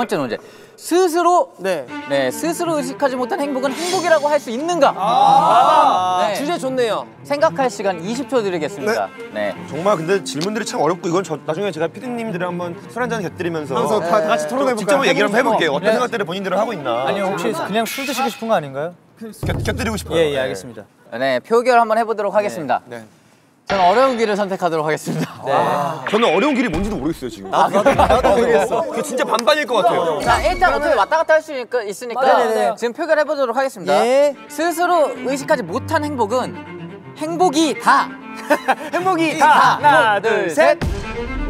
번째 문제. 스스로 네. 네 스스로 의식하지 못한 행복은 행복이라고 할 수 있는가? 네. 주제 좋네요. 생각할 시간 20초 드리겠습니다. 네. 정말 근데 질문들이 참 어렵고 이건 저, 나중에 제가 피디님들이랑 한번 술 한잔 곁들이면서 하면서 다, 다 같이 토론해볼까요? 직접 얘기를 한번 해볼게요. 어떤 생각들을 본인들은 하고 있나. 아니 혹시 그냥 술 드시고 싶은 거 아닌가요? 곁, 곁들이고 싶어요. 예, 예, 알겠습니다. 네 표결 한번 해보도록 하겠습니다. 네. 저는 어려운 길을 선택하도록 하겠습니다. 네. 저는 어려운 길이 뭔지도 모르겠어요 지금. 아, 나도, 나도 모르겠어. 그 진짜 반반일 것 같아요. 자 일단 어떻게 왔다 갔다 할 수 있으니까 네네네. 지금 표결해 보도록 하겠습니다. 예. 스스로 의식하지 못한 행복은 행복이 다. 행복이 다. 하나, 둘, 셋.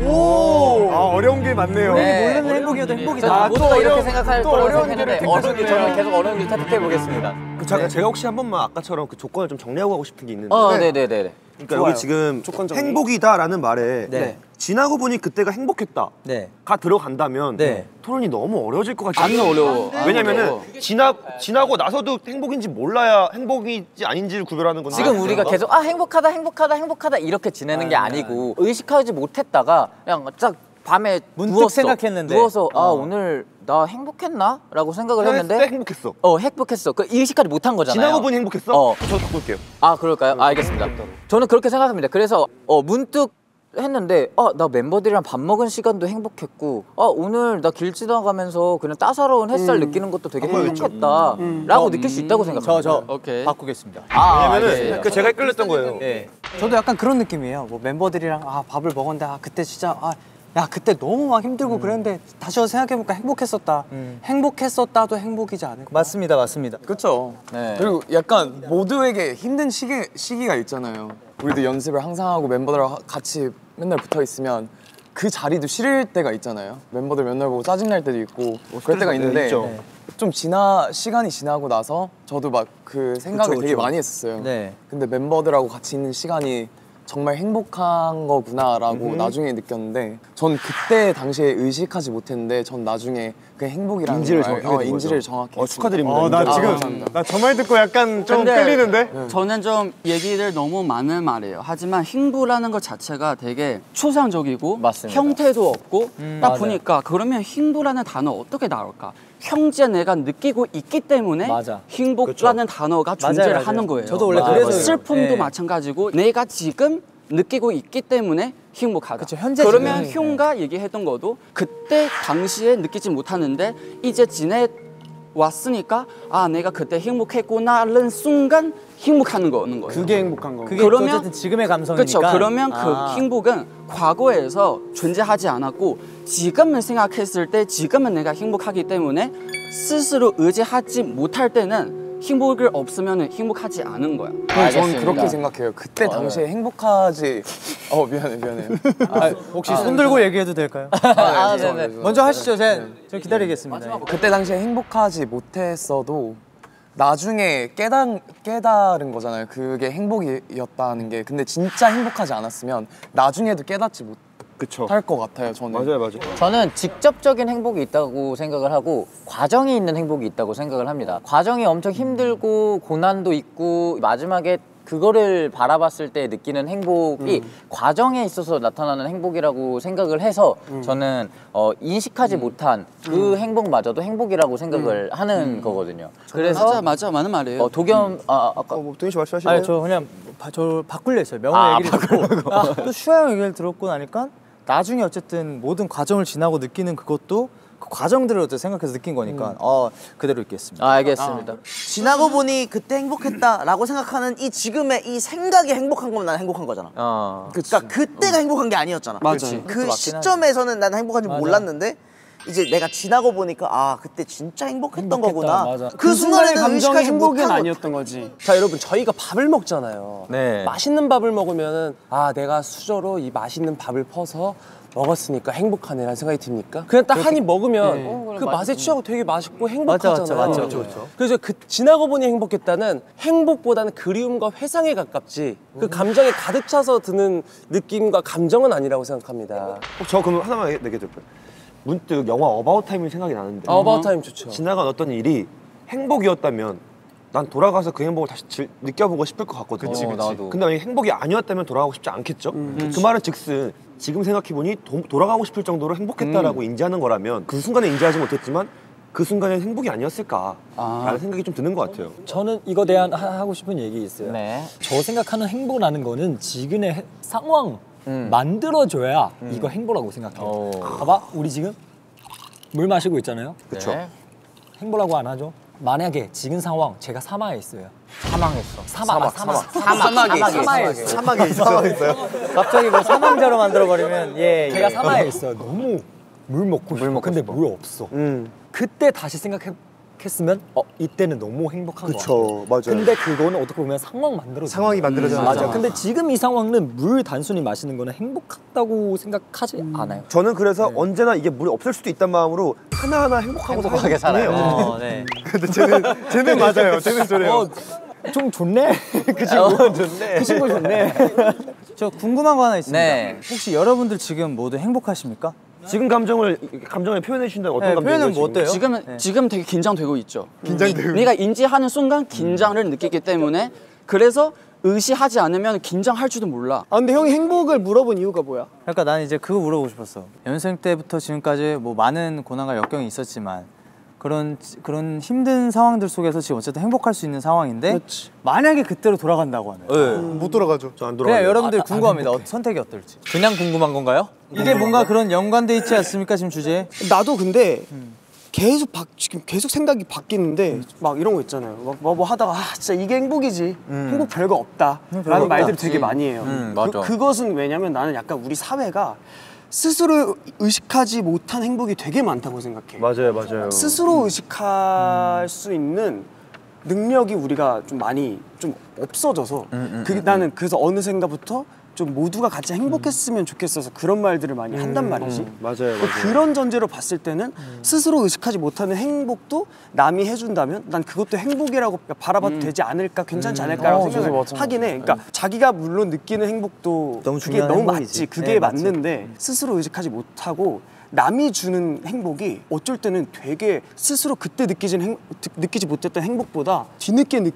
아 어려운 게 많네요. 네. 모르는 행복이어도 행복이다. 저는 모두가 이렇게 생각할 또 거라고 어려운 생각했는데 길을 어려운 길 저는. 계속 어려운 길 선택해 보겠습니다. 그 제가, 제가 혹시 한 번만 아까처럼 그 조건을 좀 정리하고 가고 싶은 게 있는데. 어, 네 네 네. 그러니까 여기 지금 행복이다라는 말에 네. 지나고 보니 그때가 행복했다. 네. 가 들어간다면 네. 토론이 너무 어려워질 것 같아요. 안 어려워. 안 왜냐면은. 지나 지나고 나서도 행복인지 몰라야 행복인지 아닌지를 구별하는 건데. 지금 우리가 계속 아 행복하다 행복하다 행복하다 이렇게 지내는 게 아니고 의식하지 못했다가 그냥 딱 밤에 문득 누웠어. 생각했는데. 누워서 아 어. 오늘 나 행복했나? 라고 생각을 때 했는데 행복했어. 어 행복했어. 그 의식하지 못한 거잖아요. 지나고 보니 행복했어? 어. 저 바꿀게요. 아 그럴까요? 아, 알겠습니다. 저는 그렇게 생각합니다. 그래서 어 문득 했는데 아 나 멤버들이랑 밥 먹은 시간도 행복했고 아 오늘 나 길 지나가면서 그냥 따사로운 햇살 느끼는 것도 되게 행복했다라고 느낄 수 있다고 생각합니다. 저, 저 오케이. 바꾸겠습니다. 아, 왜냐면은 알겠습니다. 그 제가 끌렸던 거예요. 예. 저도 약간 그런 느낌이에요. 뭐 멤버들이랑 아 밥을 먹었는데 아 그때 진짜 아 야 그때 너무 막 힘들고 그랬는데 다시 와서 생각해보니까 행복했었다. 행복했었다도 행복이지 않을까. 맞습니다, 맞습니다. 그렇죠. 네. 그리고 약간 모두에게 힘든 시기, 시기가 있잖아요. 우리도 연습을 항상 하고 멤버들하고 같이 맨날 붙어 있으면 그 자리도 싫을 때가 있잖아요. 멤버들 맨날 보고 짜증 날 때도 있고 그럴 때가 있는데 있죠. 좀 지나 시간이 지나고 나서 저도 막 그 생각을 그쵸, 되게 그쵸. 많이 했었어요. 네. 근데 멤버들하고 같이 있는 시간이 정말 행복한 거구나라고 나중에 느꼈는데 전 그때 당시에 의식하지 못했는데 전 나중에 그 행복이라는 인지를 걸 알- 정확하게 어, 된 인지를. 정확히 어. 축하드립니다. 어, 나 아, 지금 감사합니다. 나저 말 듣고 약간 좀 끌리는데? 저는 좀 얘기를 너무 많은 말이에요. 하지만 행보라는 것 자체가 되게 추상적이고 맞습니다. 형태도 없고 음, 딱 보니까 그러면 행보라는 단어 어떻게 나올까? 형제 내가 느끼고 있기 때문에 맞아. 행복라는 단어가 존재를 맞아요. 하는 거예요. 저도 원래 맞아요, 그래서 맞아요. 슬픔도 예. 마찬가지고 내가 지금 느끼고 있기 때문에 행복하다. 그쵸, 현재 그러면 지금. 흉가 얘기했던 것도 그때 당시에 느끼지 못하는데 이제 지내 왔으니까 아 내가 그때 행복했구나라는 순간 행복하는 거는 거예요. 그게 행복한 거. 그게 그러면- 어쨌든 지금의 감성이니까. 그렇죠. 그러면 아. 그 행복은 과거에서 존재하지 않았고 지금을 생각했을 때 지금은 내가 행복하기 때문에 스스로 의지하지 못할 때는 행복을 없으면 행복하지 않은 거야. 전 알겠습니다. 그렇게 생각해요. 그때 당시에 행복하지. 어 미안해 미안해요. 아, 혹시 손 들고 얘기해도 될까요? 아, 네네. 먼저 하시죠. 제가 저 기다리겠습니다. 그때 당시에 행복하지 못했어도 나중에 깨달, 깨달은 거잖아요. 그게 행복이었다는 게. 근데 진짜 행복하지 않았으면 나중에도 깨닫지 그쵸. 못할 것 같아요. 저는. 맞아요, 맞아요. 저는 직접적인 행복이 있다고 생각을 하고 과정이 있는 행복이 있다고 생각을 합니다. 과정이 엄청 힘들고 고난도 있고 마지막에 그거를 바라봤을 때 느끼는 행복이 과정에 있어서 나타나는 행복이라고 생각을 해서 저는 어, 인식하지 못한 그 행복마저도 행복이라고 생각을 하는 거거든요. 그래서 맞아 맞아 맞는 말이에요. 어, 도겸 아, 아까 어, 뭐 동현 씨 말씀하실래요? 아니 저 그냥 바, 저 바꿀려 했어요. 명호 아, 얘기를 듣고 아, 또 슈아 형 얘기를 들었고 나니까 나중에 어쨌든 모든 과정을 지나고 느끼는 그것도 그 과정들을 어쨌든 생각해서 느낀 거니까 어 그대로 읽겠습니다. 아, 알겠습니다. 지나고 보니 그때 행복했다라고 생각하는 이 지금의 이 생각이 행복한 거면 난 행복한 거잖아. 어. 그러니까 그때가 행복한 게 아니었잖아. 맞아요. 그 시점에서는 난 행복한지 몰랐는데 이제 내가 지나고 보니까 아 그때 진짜 행복했던 행복했다, 거구나. 맞아. 그 순간에는 감정이 의식하지 행복은 못하고 아니었던 거지. 자 여러분 저희가 밥을 먹잖아요. 네. 맛있는 밥을 먹으면은 아 내가 수저로 이 맛있는 밥을 퍼서 먹었으니까 행복하네라는 생각이 듭니까? 그냥 딱 한 입 먹으면 그 맛에 취하고 되게 맛있고 행복하잖아요. 맞죠, 맞죠, 맞죠. 그래서 그 지나고 보니 행복했다는 행복보다는 그리움과 회상에 가깝지 그 감정에 가득 차서 드는 느낌과 감정은 아니라고 생각합니다. 어, 저 그럼 하나만 얘기 될까요? 문득 영화 About Time이 생각이 나는데 About Time 좋죠. 지나간 어떤 일이 행복이었다면 난 돌아가서 그 행복을 다시 질- 느껴보고 싶을 것 같거든. 그치, 그치. 나도. 근데 만약에 행복이 아니었다면 돌아가고 싶지 않겠죠? 그 말은 즉슨 지금 생각해보니 도- 돌아가고 싶을 정도로 행복했다라고 인지하는 거라면 그 순간에 인지하지 못했지만 그 순간엔 행복이 아니었을까라는 아. 생각이 좀 드는 것 같아요. 저는 이거 대한 하- 하고 싶은 얘기 있어요. 네. 저 생각하는 행복이라는 거는 지금의 해- 상황 음. 만들어줘야 이거 행복이라고 생각해요. 오. 봐봐, 우리 지금 물 마시고 있잖아요. 그쵸. 네. 행복이라고 안 하죠? 만약에 지금 상황 제가 사막에 있어요. 사망했어. 사막, 아, 사막, 사막에 사막에 있어. 사막에 있어요. 갑자기 뭐 사망자로 만들어 버리면 예. 예. 제가 사막에 있어요. 너무 물 먹고 싶어. 먹고 근데 싶어. 물 없어. 음. 그때 다시 생각 했으면 어 이때는 너무 행복한 거 같아요. 맞아요. 근데 그거는 어떻게 보면 상황 만들어 상황이 만들어지는 맞아. 거죠. 근데 지금 이 상황은 물 단순히 마시는 거는 행복하다고 생각하지 않아요. 저는 그래서 언제나 이게 물이 없을 수도 있다는 마음으로 하나하나 행복하고 행복하게 살아요. 어, 네. 근데 쟤는 쟤는 맞아요. 쟤는 저래요. 좀 좋네. 그 친구 좋네. 그 친구 좋네. 저 궁금한 거 하나 있습니다. 네. 혹시 여러분들 지금 모두 행복하십니까? 지금 감정을 감정을 표현해 주신다면 어떤 네, 감정이에요? 표현은 뭐 어때요? 지금은 네. 지금 되게 긴장되고 있죠. 긴장되고. 내가 인지하는 순간 긴장을 느끼기 때문에 그래서 의시하지 않으면 긴장할지도 몰라. 아 근데 형이 행복을 물어본 이유가 뭐야? 그러니까 난 이제 그거 물어보고 싶었어. 연생 때부터 지금까지 뭐 많은 고난과 역경이 있었지만 그런 그런 힘든 상황들 속에서 지금 어쨌든 행복할 수 있는 상황인데 만약에 그때로 돌아간다고 하면 못 돌아가죠. 저안 그냥 돌아가요. 여러분들 궁금합니다. 어, 선택이 어떨지. 그냥 궁금한 건가요? 이게 뭔가 그런 연관돼 있지 않습니까 지금 주제에? 나도 근데 계속 바, 지금 계속 생각이 바뀌는데 막 이런 거 있잖아요. 막뭐 뭐 하다가 아 진짜 이게 행복이지. 행복 별거 없다라는 말들 되게 많이 해요. 음, 맞아. 그, 것은 왜냐면 나는 약간 우리 사회가 스스로 의식하지 못한 행복이 되게 많다고 생각해. 맞아요, 맞아요. 스스로 의식할 수 있는 능력이 우리가 좀 많이 좀 없어져서 그게 나는 그래서 어느샌가부터 좀 모두가 같이 행복했으면 좋겠어서 그런 말들을 많이 한단 말이지. 맞아요, 근데 그런 전제로 봤을 때는 스스로 의식하지 못하는 행복도 남이 해준다면 난 그것도 행복이라고 바라봐도 되지 않을까 괜찮지 않을까라고 어, 생각을. 하긴 해. 그러니까 자기가 물론 느끼는 행복도 너무 그게 너무 행복이지. 맞지. 그게 네, 맞지. 맞는데 스스로 의식하지 못하고 남이 주는 행복이 어쩔 때는 되게 스스로 그때 느끼진 행, 드- 느끼지 못했던 행복보다 뒤늦게 느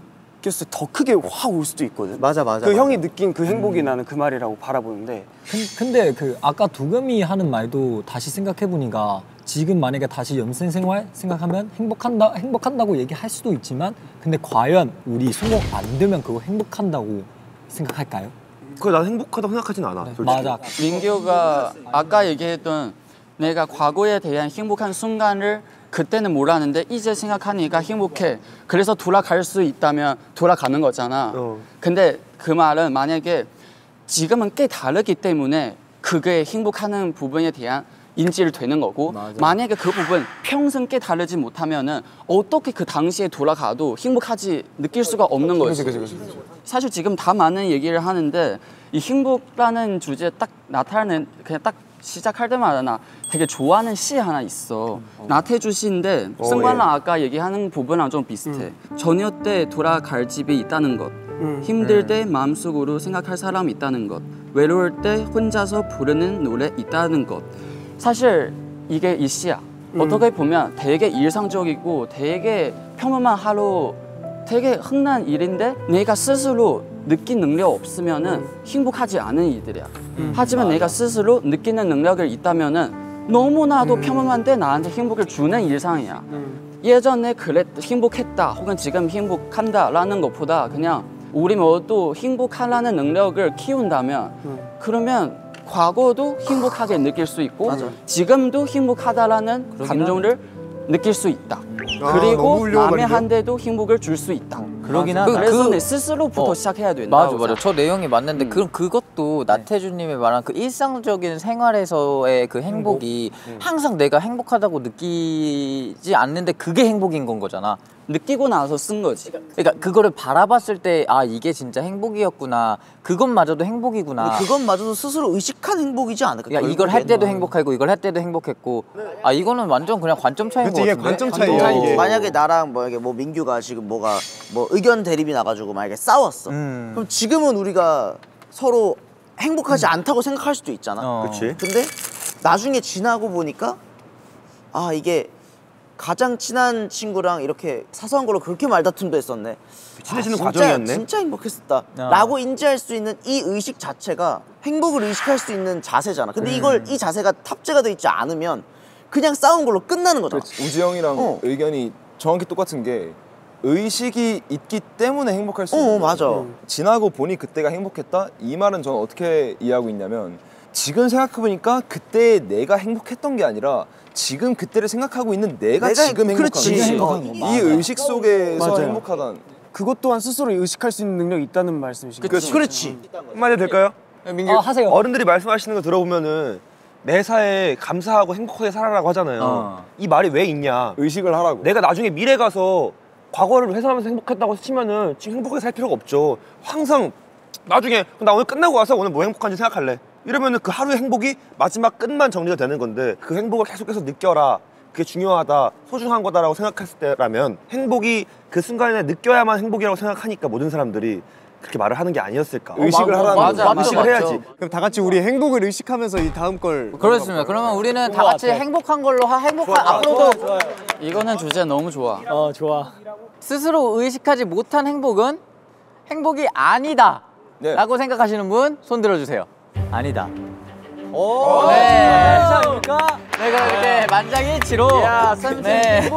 꼈을 때 더 크게 확 올 수도 있거든. 맞아, 맞아, 그 맞아. 형이 느낀 그 행복이 나는 그 말이라고 바라보는데 근- 근데 그 아까 두금이 하는 말도 다시 생각해 보니까 지금 만약에 다시 연생 생활 생각하면 행복한다 행복한다고 얘기할 수도 있지만 근데 과연 우리 성공 안 되면 그거 행복한다고 생각할까요? 그거 난 행복하다고 생각하진 않아. 솔직히. 맞아. 민규가 아까 얘기했던 내가 과거에 대한 행복한 순간을 그때는 몰랐는데 이제 생각하니까 행복해. 그래서 돌아갈 수 있다면 돌아가는 거잖아. 어. 근데 그 말은 만약에 지금은 꽤 다르기 때문에 그게 행복하는 부분에 대한 인지를 되는 거고 만약에 그 부분 평생 꽤 다르지 못하면은 어떻게 그 당시에 돌아가도 행복하지 느낄 수가 없는 거지. 사실 지금 다 많은 얘기를 하는데 이 행복라는 주제 딱 나타내는 그냥 딱 시작할 때마다 나 되게 좋아하는 시 하나 있어. 나태주 시인데 승관랑 아까 얘기하는 부분랑 좀 비슷해. 저녁 때 돌아갈 집이 있다는 것. 힘들 때 마음속으로 생각할 사람이 있다는 것. 외로울 때 혼자서 부르는 노래 있다는 것. 사실 이게 이 시야. 어떻게 보면 되게 일상적이고 되게 평범한 하루 되게 흔한 일인데 내가 스스로 느낀 능력 없으면은 행복하지 않은 일들이야. 하지만 내가 스스로 느끼는 능력을 있다면은 너무나도 평범한데 나한테 행복을 주는 일상이야. 예전에 그랬 행복했다 혹은 지금 행복한다라는 것보다 그냥 우리 모두 행복하라는 능력을 키운다면 그러면 과거도 행복하게 느낄 수 있고 지금도 행복하다라는 감정을 느낄 수 있다. 아, 그리고 남의. 한테도 행복을 줄 수 있다. 그러긴 맞아. 하다. 그래서 그- 내 스스로부터 어. 시작해야 된다. 맞아 맞아 저 내용이 맞는데 그럼 그것도 나태주님이 말한 그 일상적인 생활에서의 그 행복이 항상 내가 행복하다고 느끼지 않는데 그게 행복인 건 거잖아 느끼고 나서 쓴 거지. 그러니까 그거를 바라봤을 때 아 이게 진짜 행복이었구나 그것마저도 행복이구나 그것마저도 스스로 의식한 행복이지 않을까? 그러니까 이걸 할 때도 행복하고 이걸 할 때도 행복했고 아 이거는 완전 그냥 관점 차이인 이게 같은데 관점 차이야, 이게. 만약에 나랑 뭐 이게 뭐 민규가 지금 뭐가 뭐 의견 대립이 나가지고 만약에 싸웠어. 음. 그럼 지금은 우리가 서로 행복하지 않다고 생각할 수도 있잖아. 어. 그치? 근데 나중에 지나고 보니까 아 이게 가장 친한 친구랑 이렇게 사소한 걸로 그렇게 말다툼도 했었네. 친해지는 진짜, 과정이었네. 진짜 행복했었다.라고 인지할 수 있는 이 의식 자체가 행복을 의식할 수 있는 자세잖아. 근데 이걸 이 자세가 탑재가 돼 있지 않으면 그냥 싸운 걸로 끝나는 거잖아. 우지 형이랑 어. 의견이 정확히 똑같은 게 의식이 있기 때문에 행복할 수 어, 있는 맞아. 거예요. 지나고 보니 그때가 행복했다 이 말은 저는 어떻게 이해하고 있냐면 지금 생각해보니까 그때 내가 행복했던 게 아니라 지금 그때를 생각하고 있는 내가, 내가 지금 행- 행복한 그렇지. 거지. 어, 이 의식 속에서 맞아요. 행복하단 그것 또한 스스로 의식할 수 있는 능력이 있다는 말씀이신 거죠. 그렇지. 한마디 해도 될까요? 아, 하세요. 어른들이 말씀하시는 거 들어보면은 매사에 감사하고 행복하게 살아라고 하잖아요. 어. 이 말이 왜 있냐? 의식을 하라고 내가 나중에 미래 가서 과거를 회상하면서 행복했다고 치면은 지금 행복하게 살 필요가 없죠. 항상 나중에 나 오늘 끝나고 와서 오늘 뭐 행복한지 생각할래. 이러면은 그 하루의 행복이 마지막 끝만 정리가 되는 건데 그 행복을 계속해서 느껴라. 그게 중요하다, 소중한 거다라고 생각했을 때라면 행복이 그 순간에 느껴야만 행복이라고 생각하니까 모든 사람들이 그렇게 말을 하는 게 아니었을까. 의식을 맞아, 하라는 맞아. 맞죠, 의식을 맞죠. 해야지. 그럼 다 같이 우리 행복을 의식하면서 이 다음 걸 그렇습니다. 그러면 우리는 다 같이 행복한 걸로 하, 행복한 앞으로도 이거는 주제 너무 좋아. 어, 좋아. 스스로 의식하지 못한 행복은 행복이 아니다. 네. 라고 생각하시는 분 손 들어주세요. 아니다. 오, 네. 네, 그럼 이렇게 만장일치로. 네.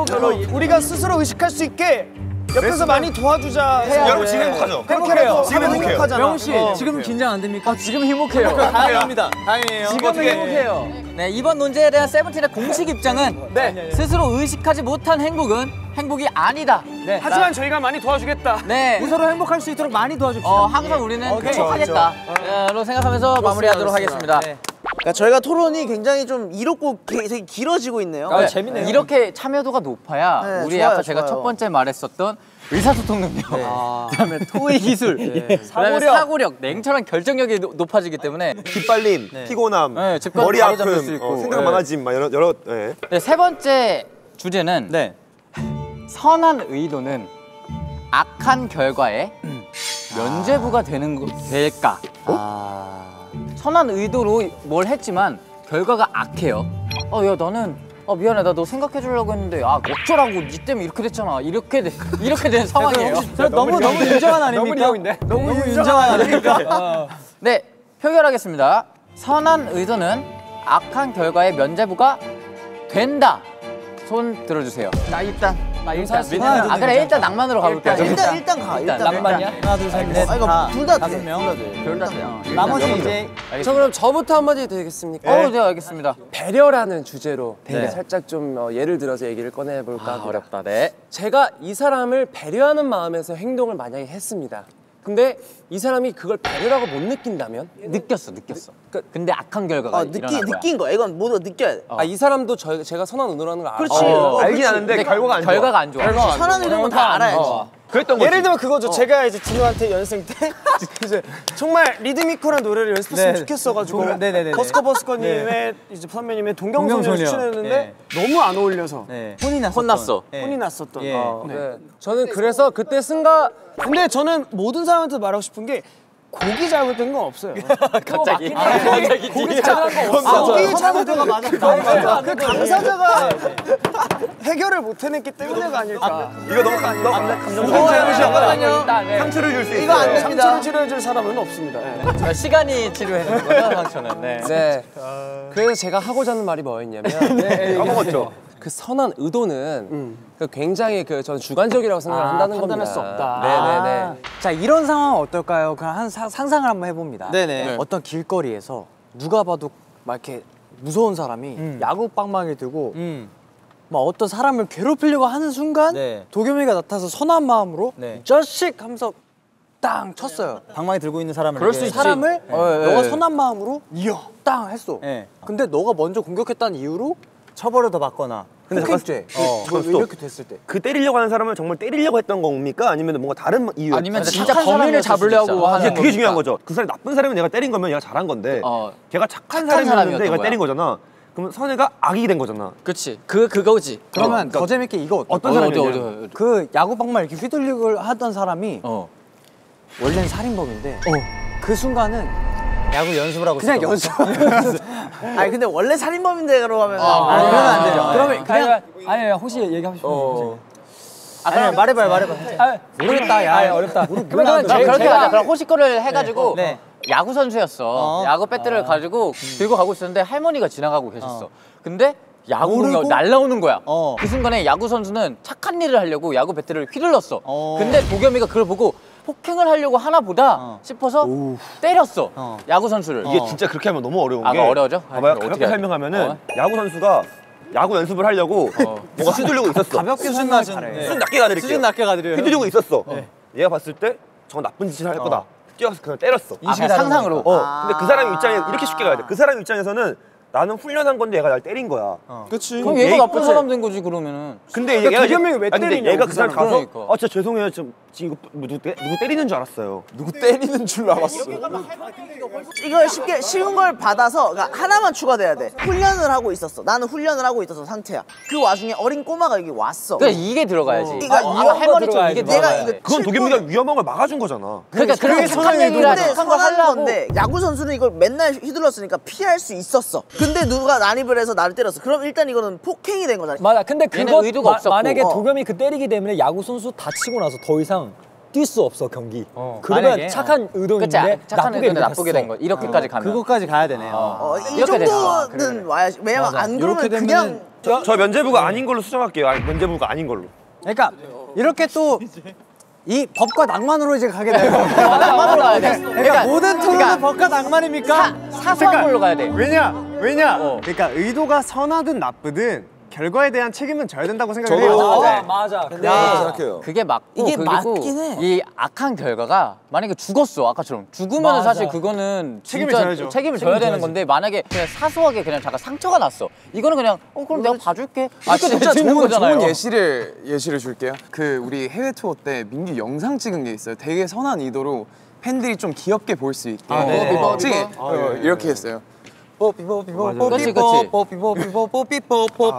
우리가 스스로 의식할 수 있게 옆에서 많이 도와주자. 해야 여러분 지금 행복하죠? 행복해요. 지금 행복해요. 명훈 씨 어. 지금 긴장 안 됩니까? 지금 행복해요. 다행입니다. 다행이에요. 지금 행복해요. 네, 이번 논제에 대한 세븐틴의 공식 입장은 스스로 의식하지 못한 행복은 행복이 아니다. 네. 하지만 저희가 많이 도와주겠다. 네. 서로 행복할 수 있도록 많이 도와줍시다. 어, 항상 우리는 행복하겠다. 로 생각하면서 마무리하도록 하겠습니다. 그러니까 저희가 토론이 굉장히 좀 이롭고 게- 되게 길어지고 있네요. 네, 이렇게 참여도가 높아야 네, 우리 좋아요, 아까 제가 좋아요. 첫 번째 말했었던 의사소통 능력, 그다음에 토의 기술, 그다음에 사고력, 냉철한 결정력이 노- 높아지기 때문에 기빨림, 피곤함, 네, 머리 아픔, 잡을 수 있고. 어, 생각 네. 많아짐, 막 여러 여러. 네. 네, 세 번째 주제는 네. 선한 의도는 악한 결과에 면죄부가 되는 거 될까? 선한 의도로 뭘 했지만 결과가 악해요. 어, 야 나는 어 미안해 나 너 생각해 주려고 했는데 아 어쩌라고 니 때문에 이렇게 됐잖아 이렇게 돼, 이렇게 된 상황이에요. 너무 너무 인정한 아닙니까? 너무 인정한 아닙니까? 네 표결하겠습니다. 선한 의도는 악한 결과에 면죄부가 된다. 손 들어주세요. 나 일단 나 일단 아 그래 일단 낭만으로 가볼게요. 일단 일단 가. 일단 낭만이야? 하나 둘셋 넷. 아 이거 다, 둘다 다섯 돼. 명. 별다 돼요. 나머지 이제 저 그럼 저부터 한마디 해도 되겠습니까? 어, 네 알겠습니다. 배려라는 주제로 네. 살짝 좀 어, 예를 들어서 얘기를 꺼내볼까 아. 어렵다. 네. 제가 이 사람을 배려하는 마음에서 행동을 만약에 했습니다. 근데 이 사람이 그걸 배려라고 못 느낀다면 느꼈어, 느꼈어. 근데 악한 결과가 어, 일어난 느끼 거야. 느낀 거야. 이건 모두 느껴야 돼. 아, 이 사람도 저, 제가 선한 의도라는 걸 알아. 그렇지. 어, 어, 알긴 그렇지. 아는데 결과가 안 좋아. 결과가 안 좋아. 선한 의도는 다 알아야지. 그랬던 거지. 예를 들면 그거죠. 제가 이제 진우한테 연습생 때 이제 정말 리드미컬한 노래를 연습했으면 네. 좋겠어가지고 동- 네네네네. 버스커 버스커님의 이제 선배님의 동경소녀. 추천했는데 네. 너무 안 어울려서 네. 혼이 났어. 혼났어. 혼이 났었던. 예. 어, 네. 네. 저는 그래서 그때 쓴가 근데 저는 모든 사람한테 말하고 싶은 게 곡이 잘못된 건 없어요. 갑자기. 곡이 고기 잘못된 건 맞아. 그 당사자가 해결을 못 해냈기 때문에가 아닐까. 이거 너무 감, 너무 감정 감정 잠깐만요. 네. 상처를 줄 수 있어. 이거 안 됩니다. 상처를 치료해줄 사람은 없습니다. 시간이 치료해주는 거죠, 상처는. 네. 네. 그래서 제가 하고자 하는 말이 뭐였냐면 까먹었죠. 그 선한 의도는 그 굉장히 그 저는 주관적이라고 생각을 아, 한다는 판단할 겁니다. 수 없다. 네네네. 자 이런 상황은 어떨까요? 그냥 한 사- 상상을 한번 해봅니다. 네네. 어떤 길거리에서 누가 봐도 막 이렇게 무서운 사람이 야구 방망이 들고 막 어떤 사람을 괴롭히려고 하는 순간 네. 도겸이가 나타나서 선한 마음으로 네. 저식 하면서 땅 쳤어요. 방망이 들고 있는 사람을 그럴 수 있지. 사람을 어, 예, 너가 예. 선한 마음으로 땅 했어. 예. 근데 너가 먼저 공격했다는 이유로 처벌을 받거나 근데 폭행죄 어, 뭐. 이렇게 됐을 때 그 때리려고 하는 사람은 정말 때리려고 했던 겁니까? 아니면 뭔가 다른 이유? 아니면 근데 진짜 범인을 잡으려고 있잖아. 하는 그게 그게 중요한. 거죠. 그 사람이 나쁜 사람이 내가 때린 거면 얘가 잘한 건데 어. 걔가 착한, 착한 사람이었는데 얘가 거야. 때린 거잖아. 그러면 선혜가 악이 된 거잖아. 그치. 그, 그거지. 그러면 더 재밌게 이거? 어떤 어, 사람이냐? 그 야구방망이 이렇게 휘둘리고 하던 사람이 어. 원래는 살인범인데 그 순간은 야구 연습을 하고 그냥 연습. 아니 근데 원래 살인범인데로 하면 아, 그러면 안 되죠. 그러면 그냥 아니 아니 혹시 얘기하고 싶은 거 아, 그럼 말해봐요, 말해봐요. 아, 모르겠다, 야. 아니, 어렵다. 그러면 그럼 제- 그렇게 제가- 하자. 그럼 호시거를 해가지고 네. 야구 선수였어. 야구 배트를 가지고 들고 가고 있었는데 할머니가 지나가고 계셨어. 근데 야구가 날라오는 거야. 어. 그 순간에 야구 선수는 착한 일을 하려고 야구 배트를 휘둘렀어. 어. 근데 도겸이가 그걸 보고 폭행을 하려고 하나 보다 어. 싶어서 때렸어. 어. 야구 선수를. 이게 진짜 그렇게 하면 너무 어려운 아, 게 어려워져? 아, 봐봐요. 어떻게? 설명하면은 어? 야구 선수가 야구 연습을 하려고 뭔가 휘두르고 있었어. 가볍게 수준 낮은. 수준 낮게 가드릴게요. 수준 낮게 가드려요. 휘두르고 있었어. 얘가 봤을 때 저건 나쁜 짓을 할 거다. 뛰어서 그냥 때렸어. 아, 상상으로. 어. 근데 그 사람 입장에 이렇게 쉽게 가야 돼. 그 사람 입장에서는 나는 훈련한 건데 얘가 날 때린 거야. 그치. 그럼 얘가 얘- 나쁜 그치. 사람 된 거지 그러면은. 근데 그러니까 얘가 도겸이 왜 때리냐고, 얘가 그그 사람 사람. 가서 그러니까. 아 진짜 죄송해요. 좀 지금 이거 뭐 누구, 때, 누구 때리는 줄 알았어요. 누구 때리는 줄 알았어. 이걸 쉽게 쉬운 걸 받아서 그러니까 하나만 추가돼야 돼. 훈련을 하고 있었어. 나는 훈련을 하고 있었어 상태야. 그 와중에 어린 꼬마가 여기 왔어. 그러니까 이게 들어가야지. 이거 아, 이거 할머니처럼 이게 내가 이거 돼. 그건 도겸이가 위험한 걸 막아준 거잖아. 그러니까 그렇게 착한 얘기를 근데 착한 걸 선한 하려고 건데 야구 선수는 이걸 맨날 휘둘렀으니까 피할 수 있었어. 근데 누가 난입을 해서 나를 때렸어. 그럼 일단 이거는 폭행이 된 거잖아. 맞아. 근데 그거 의도가 없었고. 만약에 어. 도겸이 그 때리기 때문에 야구 선수 다치고 나서 더 이상 뛸 수 없어 경기. 그러면 만약에, 착한 그치 의도인데 착한 나쁘게 나쁘게. 된 거. 이렇게까지 가면. 그거까지 가야 되네요. 어, 이 이렇게 됐어. 정도는 와야지. 왜냐면 안 그러면 이렇게 그냥 저, 저 면제부가 아닌 걸로 수정할게요. 아니, 면제부가 아닌 걸로. 그러니까 이렇게 또 이 법과 낭만으로 이제 가게 되고 낭만으로 가야 돼. 그러니까 모든 토론은 그러니까 법과 낭만입니까? 사소한 걸로 가야 돼. 왜냐? 왜냐? 어. 그러니까 의도가 선하든 나쁘든 결과에 대한 책임은 져야 된다고 생각해요. 어, 맞아, 맞아. 근데 생각해요. 그게 맞고 이게 그리고 맞긴 해. 이 악한 결과가 만약에 죽었어 아까처럼 죽으면 맞아. 사실 그거는 책임을 져야죠. 책임을 져야 되는 건데 만약에 그냥 사소하게 그냥 잠깐 상처가 났어 이거는 그냥 어 그럼 내가 봐줄게 아 진짜 좋은, 거잖아요. 좋은 예시를 예시를 줄게요. 그 우리 해외 투어 때 민규 영상 찍은 게 있어요. 되게 선한 의도로 팬들이 좀 귀엽게 볼 수 있게. 네네. 어, 뽀삐, 찍- 어, 이렇게 했어요. 뽀삐 뽀삐 뽀삐 그치, 뽀삐 그치. 뽀삐 뽀삐 뽀삐 뽀삐 뽀삐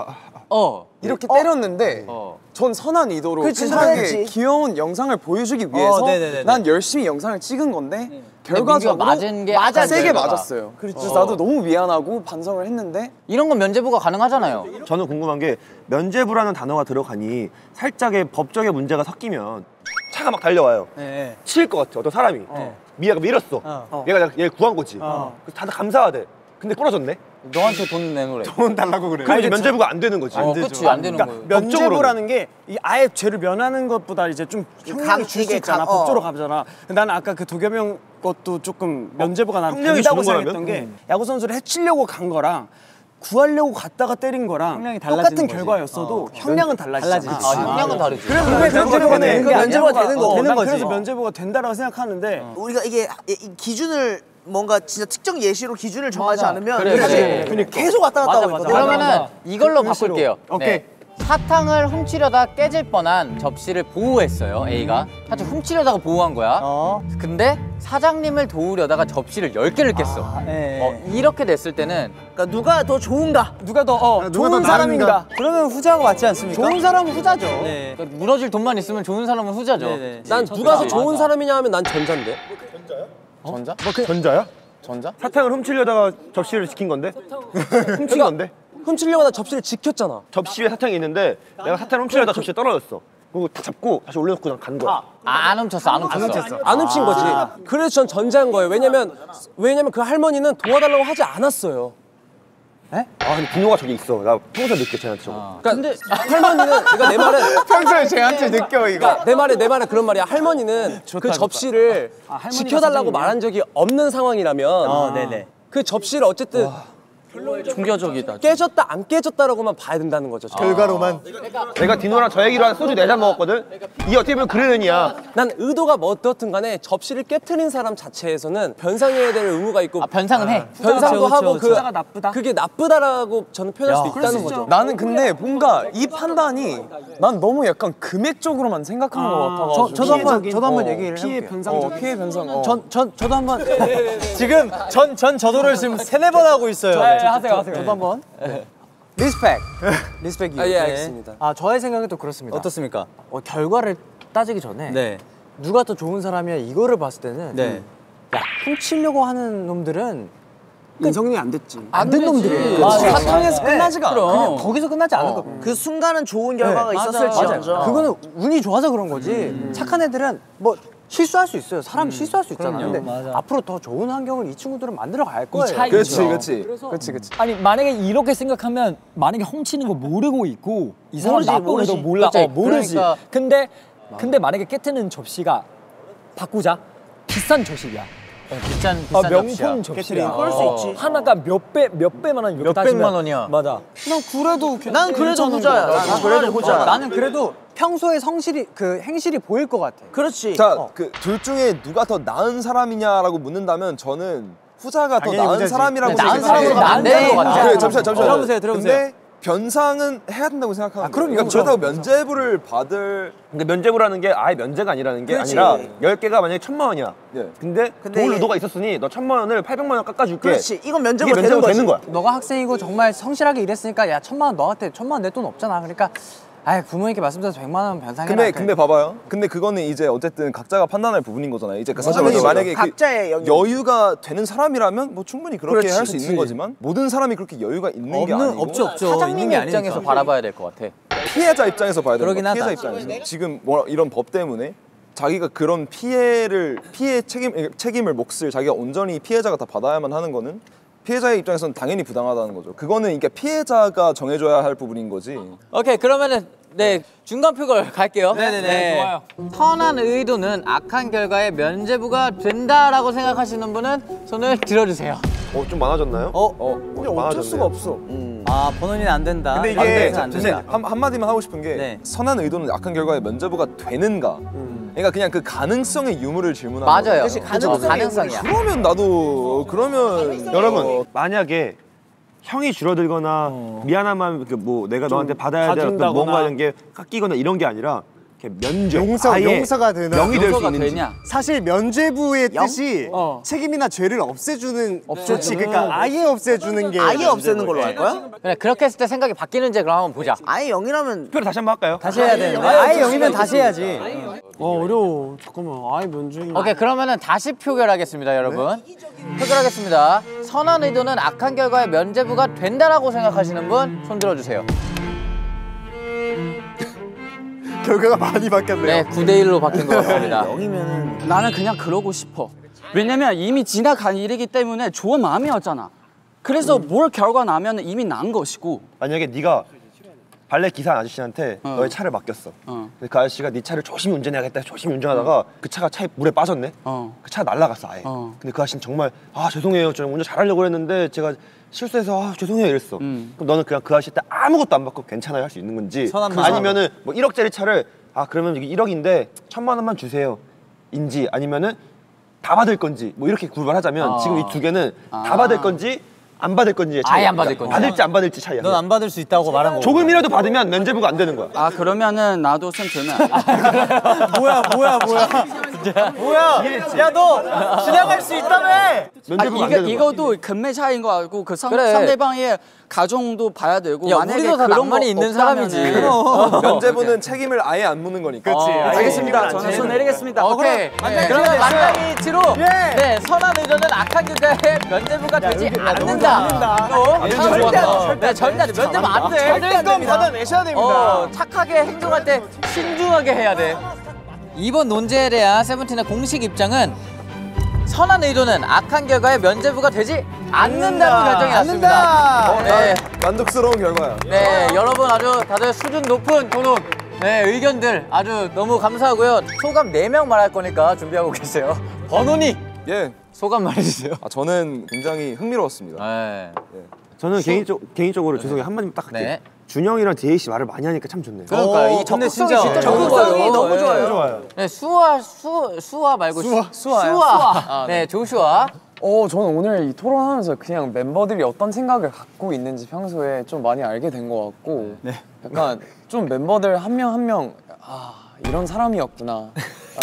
어 이렇게 때렸는데 어. 전 선한 의도로 팬들에게 선했지. 귀여운 영상을 보여주기 위해서 네네네네. 난 열심히 영상을 찍은 건데 민규가 결과적으로 맞은 게 맞아 세게 결과가. 맞았어요. 그래서 나도 너무 미안하고 반성을 했는데 이런 건 면제부가 가능하잖아요 저는 궁금한 게 면제부라는 단어가 들어가니 살짝의 법적의 문제가 섞이면 차가 막 달려와요. 네. 칠것 같아 어떤 사람이. 미아가 밀었어. 얘가 내가 얘 구한 거지. 그래서 다들 감사하대. 근데 부러졌네. 너한테 돈 내놓으래 돈 달라고 그래. 그럼 이제 면제부가 안 되는 거지. 어 그치 안 되는 그러니까 거예요 면제부라는 게 이 아예 죄를 면하는 것보다 이제 좀 감- 형량이 줄수 이게 있잖아 감- 어. 법조로 가잖아 나는 아까 그 도겸형 것도 조금 면제부가 난 주는 생각했던? 게 야구 선수를 해치려고 간 거랑 구하려고 갔다가 때린 거랑 형량이 달라지는 똑같은 거지. 결과였어도 형량은 달라지잖아 아 형량은 다르지 그래서 그게 면제부가 면제부가 면제부가 되는 거. 어, 되는 난 거지. 그래서 면제부가 된다라고 생각하는데 우리가 이게 기준을 뭔가 진짜 특정 예시로 기준을 정하지 않으면 그래, 그래, 그래. 계속 왔다 갔다 하고 있거든. 그러면은 이걸로 바꿀게요. 오케이. 네. 사탕을 훔치려다 깨질 뻔한 접시를 보호했어요. A가 사실 훔치려다가 보호한 거야. 어. 근데 사장님을 도우려다가 접시를 10개를 깼어. 네. 어, 이렇게 됐을 때는 그러니까 누가 더 좋은가? 누가 더 어, 누가 좋은 더 사람인가? 그러면 후자가 맞지 않습니까? 좋은 사람은 후자죠 네. 그러니까 무너질 돈만 있으면 좋은 사람은 후자죠. 네네. 난 누가 더 좋은 사람이냐 하면 난 전자인데. 전자? 전자야? 전자? 사탕을 훔치려다가 접시를 지킨 건데? 훔친 건데? 훔치려고 나 접시를 지켰잖아. 접시 위에 사탕이 있는데 내가 사탕을 훔치려다가 접시에 떨어졌어. 그리고 다 잡고 다시 올려놓고 그냥 간 거야. 아, 안 훔쳤어, 안 훔쳤어. 안 훔친 거지. 그래서 전 전자인 거예요. 왜냐면 왜냐면 그 할머니는 도와달라고 하지 않았어요. 아 근데 분노가 저기 있어. 나 평소에 느껴 쟤한테 저거. 그러니까 할머니는 그러니까 내 말은 평소에 쟤한테 느껴 이거. 그러니까 내 말에 내 말에 그런 말이야. 할머니는 그 접시를 지켜달라고 말한 적이 없는 상황이라면 어, 네네. 그 접시를 어쨌든 충격적이다. 깨졌다 안 깨졌다라고만 봐야 된다는 거죠. 저는. 결과로만. 내가 디노랑 저 얘기로 한 소주 네 잔 먹었거든? 이게 어떻게 보면 그러느냐. 난 의도가 뭐 어떻든 간에 접시를 깨트린 사람 자체에서는 변상해야 될 의무가 있고 아, 변상은 해. 변상도 그렇죠, 하고 그렇죠. 그 나쁘다. 그게 나쁘다라고 저는 표현할 수 있다는 거죠. 나는 근데 뭔가 이 판단이 난 너무 약간 금액적으로만 생각하는 것 같아가지고 저, 저도 한번 피해적인- 저도 한번 어, 얘기를 피해 해볼게요. 변상적 어, 피해 변상 어. 전, 전, 저도 한번 지금 전, 전 저도를 지금 세네 번 하고 있어요. 네, 하세요, 하세요. 저도 한번. Respect. Respect. 아, 예, 알겠습니다. 아, 저의 생각은 또 그렇습니다. 어떻습니까? 어, 결과를 따지기 전에 네. 누가 더 좋은 사람이야 이거를 봤을 때는 네. 야 훔치려고 하는 놈들은 인성이 안 됐지. 안 된. 맞아. 사탕에서 끝나지가 않아. 그냥 거기서 끝나지 않을 거. 그 순간은 좋은 결과가 있었을지언정 그거는 운이 좋아서 그런 거지. 착한 애들은 뭐 실수할 수 있어요. 사람 실수할 수 있잖아. 근데 앞으로 더 좋은 환경을 이 친구들은 만들어 갈 거예요. 그렇지. 그렇지. 그렇지 그렇지. 아니 만약에 이렇게 생각하면 만약에 훔치는 거 모르고 있고 이 사람 나쁜. 애도 몰라 그치. 어, 모르지 그러니까- 근데 근데 만약에 깨트는 접시가 바꾸자 비싼 접시야 비싼 아, 비싼 명품 접시야. 접시야 그럴 수 있지. 하나가 몇 배 몇 배만 원 몇 백만 원이야. 맞아 난 그래도 난 그래도 후자야 난 그래도 후자야 나는 그래도 평소에 성실이 그 행실이 보일 것 같아. 그렇지 자, 그둘 중에 누가 더 나은 사람이냐라고 묻는다면 저는 후자가 더 나은 후자지. 사람이라고 나은 생각해요. 사람은 안 되는 것 같아. 그래, 잠시만, 잠시만. 들어보세요, 들어보세요. 근데 변상은 해야 된다고 생각하는 그럼요, 그러니까 그렇다고 면제부를 받을 그러니까 면제부라는 게 아예 면제가 아니라는 게 그렇지. 아니라 10개가 만약에 천만 원이야. 예. 근데, 근데 도울 의도가 있었으니 너 천만 원을 800만 원 깎아줄게. 그렇지 이건 이게 면제부가 되는 되는 거야. 너가 학생이고 정말 성실하게 일했으니까 야 천만 원 너한테 천만 원 내 돈 없잖아. 그러니까 아 부모님께 말씀드려서 백만 원 변상해라. 근데 근데 봐봐요. 근데 그거는 이제 어쨌든 각자가 판단할 부분인 거잖아요. 이제 그 사람이 맞아. 만약에 그 각자의 영역. 여유가 되는 사람이라면 뭐 충분히 그렇게 할 수 있는 거지만 모든 사람이 그렇게 여유가 있는 게 없는 아니고 없죠 없죠. 사장님 게 아니니까. 입장에서 바라봐야 될 것 같아. 피해자 입장에서 봐야 되는 그러긴 거야. 피해자. 입장에서 지금 뭐 이런 법 때문에 자기가 그런 피해를 피해 책임 책임을 몫을 자기가 온전히 피해자가 다 받아야만 하는 거는 피해자의 입장에서는 당연히 부당하다는 거죠. 그거는 이게 피해자가 정해줘야 할 부분인 거지. 오케이 그러면은 네 중간 표결 갈게요. 네네 네. 좋아요. 선한 의도는 악한 결과에 면제부가 된다라고 생각하시는 분은 손을 들어주세요. 어 좀 많아졌나요? 어? 어, 근데 어쩔 수가 없어. 아 번원이는 안 된다. 근데 이게 안 선생님 된다. 한, 한마디만 하고 싶은 게 네. 선한 의도는 악한 결과에 면제부가 되는가 그러니까 그냥 그 가능성의 유무를 질문하는 맞아요. 그쵸, 가능성이야. 그러면 나도 그러면 여러분 만약에 형이 줄어들거나 미안한 마음 그뭐 내가 너한테 받아야 될 어떤. 뭔가 이런 게 깎이거나 이런 게 아니라 이렇게 면죄 용서, 아예 용서가 되나? 명이 될 수 있는지 되냐? 사실 면죄부의 뜻이 어. 책임이나 죄를 없애주는 조치 그러니까 아예 없애주는 게 아예 없애는 걸로 할 거야? 그래 그렇게 했을 때 생각이 바뀌는지 그럼 한번 보자. 아예 0이라면 투표를 다시 한번 할까요? 다시 해야 되는데. 아예 영이면 다시 해야지. 어 어려워. 잠깐만. 아이 면죄인. 오케이 그러면은 다시 표결하겠습니다 여러분. 표결하겠습니다. 선한 의도는 악한 결과에 면제부가 된다라고 생각하시는 분 손 들어 주세요. 결과가 많이 바뀌었네요. 네 9대 1로 바뀐 것 같습니다. 0이면은 나는 그냥 그러고 싶어. 왜냐면 이미 지나간 일이기 때문에 좋은 마음이었잖아. 그래서 뭘 결과 나면 이미 난 것이고. 만약에 네가 발레 기사 아저씨한테 어. 너의 차를 맡겼어 어. 근데 그 아저씨가 네 차를 조심히 운전해야겠다 조심히 운전하다가 그 차가 차에 물에 빠졌네 어. 그 차가 날라갔어 아예 어. 근데 그 아저씨는 정말 아 죄송해요 저 운전 잘하려고 했는데 제가 실수해서 아 죄송해요 이랬어 음. 그럼 너는 그냥 그 아저씨한테 아무것도 안 받고 괜찮아요 할 수 있는 건지. 아니면은 뭐 1억짜리 차를 아 그러면 이게 1억인데 천만 원만 주세요 인지 아니면은 다 받을 건지 뭐 이렇게 구분하자면 아. 지금 이 두 개는 아. 다 받을 건지 안 받을 건지의 차이 아예 안 받을 건지. 받을지 안 받을지 차이야 넌 안 받을 수 있다고 말한 거. 조금이라도 받으면 면제부가 안 되는 거야 아 그러면은 나도 손 들면. 뭐야 뭐야 뭐야. 뭐야? 야 너 지나갈 수 있다며. 아, 안 이거, 이것도 금매 차이인 거 알고 그 상, 그래. 상대방의 가정도 봐야 되고 야, 만약에 우리도 다 그런 낭만이 거 있는 사람이지. 면제부는 책임을 아예 안 묻는 거니까 그치. 어, 알겠습니다. 안 저는 손 내리겠습니다. 오케이. 네, 그러면 만장일치로 네 선한 의도는 악한 결과에 면제부가 되지 않는다. 어, 절대 네 절대 안 돼. 면제부 안 돼. 받을 건 받아내셔야 됩니다. 어, 착하게 행동할 때 신중하게 해야 돼. 이번 논제에 대한 세븐틴의 공식 입장은 선한 의도는 악한 결과에 면제부가 되지 않는다로 결정이 났습니다. 네, 만족스러운 결과야. 네, 여러분 아주 다들 수준 높은 토론, 네, 의견들 아주 너무 감사하고요. 소감 네 명 말할 거니까 준비하고 계세요. 번호니 예, 소감 말해주세요. 아, 저는 굉장히 흥미로웠습니다. 네. 저는 개인적, 개인적으로 죄송해요 한마디만 딱 할게요 네. 준영이랑 디에이 씨 말을 많이 하니까 참 좋네요 그러니까 이 근데 적극성이 진짜 진짜 적극성이. 너무 네. 좋아요. 좋아요 네, 수아 수 수아 말고 수아 수아요? 수아. 네, 조슈아. 어, 저는 오늘 이 토론하면서 그냥 멤버들이 어떤 생각을 갖고 있는지 평소에 좀 많이 알게 된 것 같고 약간 좀 멤버들 한 명 한 명 아, 이런 사람이었구나.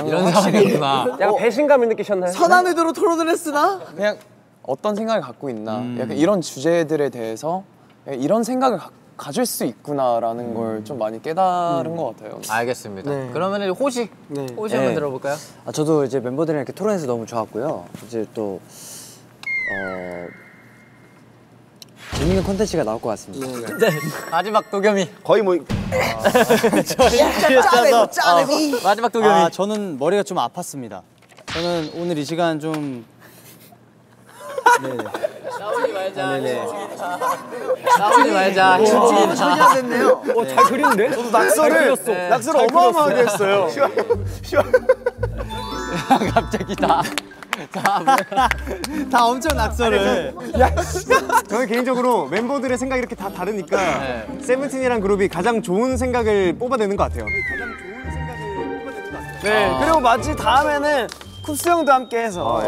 이런 사람이구나. 약간 배신감을 느끼셨나요? 선한 의도로 토론을 했으나 그냥 어떤 생각을 갖고 있나. 약간 이런 주제들에 대해서 이런 생각을 가, 가질 수 있구나라는 걸좀 많이 깨달은 것 같아요. 알겠습니다. 그러면 호시 네. 한번 네. 들어볼까요? 아, 저도 이제 멤버들이랑 이렇게 토론해서 너무 좋았고요. 이제 또 어, 재밌는 콘텐츠가 나올 것 같습니다. 마지막 도겸이. 거의 뭐 짜내고 짜내고. 마지막 도겸이. 아 저는 머리가 좀 아팠습니다. 저는 오늘 이 시간 좀 싸우지 말자. 네네. 싸우지 말자. 지금 전혀 됐네요. 잘 그리는데? 저도 낙서를 낙서를 어마어마하게 했어요. 갑자기 다. 다 다 엄청 낙서를. 저는 개인적으로 멤버들의 생각이 이렇게 다 다르니까 네. 세븐틴이란 그룹이 가장 좋은 생각을 뽑아내는 것 같아요. 네. 그리고 마치 다음에는 형도 함께 해서.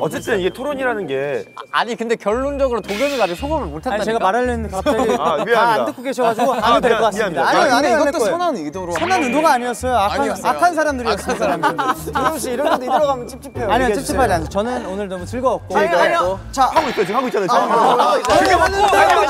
어쨌든 이게 토론이라는 게 아니 근데 결론적으로 도겸이가 아직 소금을 못했다니까. 아니 제가 말하려 했는데 갑자기 아, 다 미안합니다. 안 듣고 계셔가지고 안 해도 될 것 같습니다. 해도 근데 될 이것도. 선한 의도로 선한 의도가 아니었어요. 악한. 악한 사람들이었어요. 사람들. 도겸 씨 이런 것도 이대로 가면 찝찝해요. 아니요, 찝찝하지. 않아요. 저는 오늘 너무 즐거웠고. 아니 아니요. 자 하고 있어요. 지금 하고 있잖아요. 지금. 저게 맞는데 말을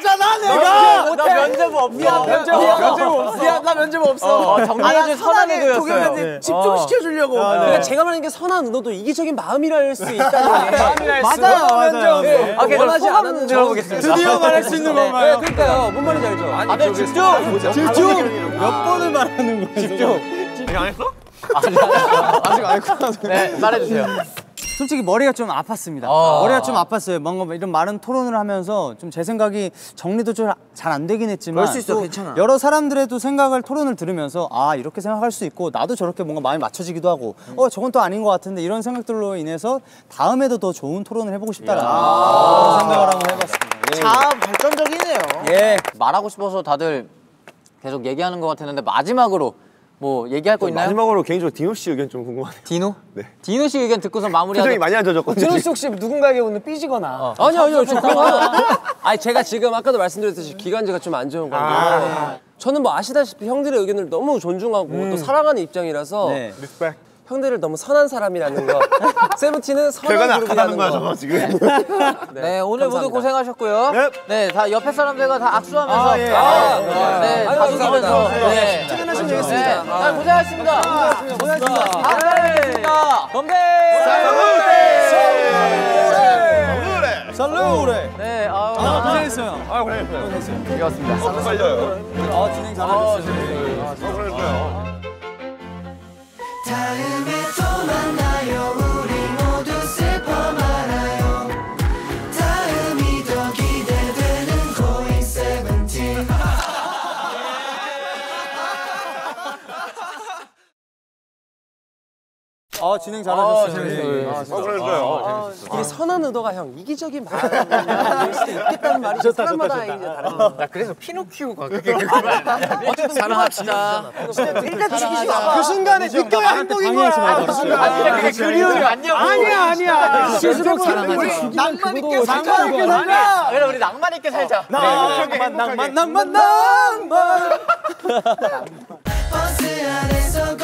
하잖아 내가. 나 면접 없어. 면접 없어. 미안, 나 면접 없어. 어, 정리해준 선한 의도였어요. 도겸이한테 집중시켜 주려고. 그러니까 제가 말하는 게 선한 의도도 이기적인 마음이랄 수 있다는 게 맞아요, 맞아요. 네. 아, 그럼 원하지 소감 들어보겠습니다. 드디어 말할 수 있는 네, 건가요? 그러니까요. 뭔 말인지 알죠? 아, 네, 집중! 집중! 몇 번을 말하는 거예요? 집중. 안 했어? 아직 안 했구나. 네, 말해주세요. 솔직히 머리가 좀 아팠습니다. 어. 머리가 좀 아팠어요. 뭔가 이런 많은 토론을 하면서 좀 제 생각이 정리도 좀 잘 안 되긴 했지만 있어. 여러 사람들의 또 생각을 토론을 들으면서 아 이렇게 생각할 수 있고 나도 저렇게 뭔가 마음이 맞춰지기도 하고 어 저건 또 아닌 것 같은데 이런 생각들로 인해서 다음에도 더 좋은 토론을 해보고 싶다라는 그런 생각을 한번 해봤습니다. 예. 자 발전적이네요. 예. 말하고 싶어서 다들 계속 얘기하는 것 같았는데 마지막으로 뭐 얘기할 거 있나요? 마지막으로 개인적으로 디노 씨 의견 좀 궁금하네요. 디노? 네. 디노 씨 의견 듣고서 마무리하자. 표정이 많이 안 좋아졌거든요. 준호 씨 혹시 누군가에게 오늘 삐지거나. 아니요, 아니요, 저 그거. 아니, 제가 지금 아까도 말씀드렸듯이 기관지가 좀 안 좋은 건데. 저는 뭐 아시다시피 형들의 의견을 너무 존중하고 또 사랑하는 입장이라서 네. 형들을 너무 선한 사람이라는 거. 세븐틴은 선한 그룹이라는 거야, 거. 저거 지금. 네, 오늘 모두 감사합니다. 고생하셨고요. 네. 네, 다 옆에 사람들과 다 악수하면서. 아, 예. 아, 네, 아유, 다투면서. 감사합니다. 네. 퇴근하시면 네. 되겠습니다. 아, 고생하셨습니다. 고생하셨습니다. 아, 고생하셨습니다. 건배! 살루레. 네, 아유. 아, 고생했어요. 아. 즐거웠습니다. 어, 빨려요. 아, 진행 잘해주셨어요. 어, 그래요. 다음 에 진행 잘해주셨어요. 어, 그래요. 이게 선한 의도가 형 이기적인 마음일 수도 있겠다는 말이 좋다, 사람마다 이제 다른 거. 나 그래서 피노키오가 그게 어쨌든 사랑합시다. 일단 지키시고. 그 순간에 느껴야 행복인 거야. 그. 아니, 그게 그리움이 맞냐고. 아니야 아니야. 스스로 사랑하자. 낭만 있게 살자. 그래, 우리 낭만 있게 살자. 낭만 낭만 낭만 낭만. 버스 안에서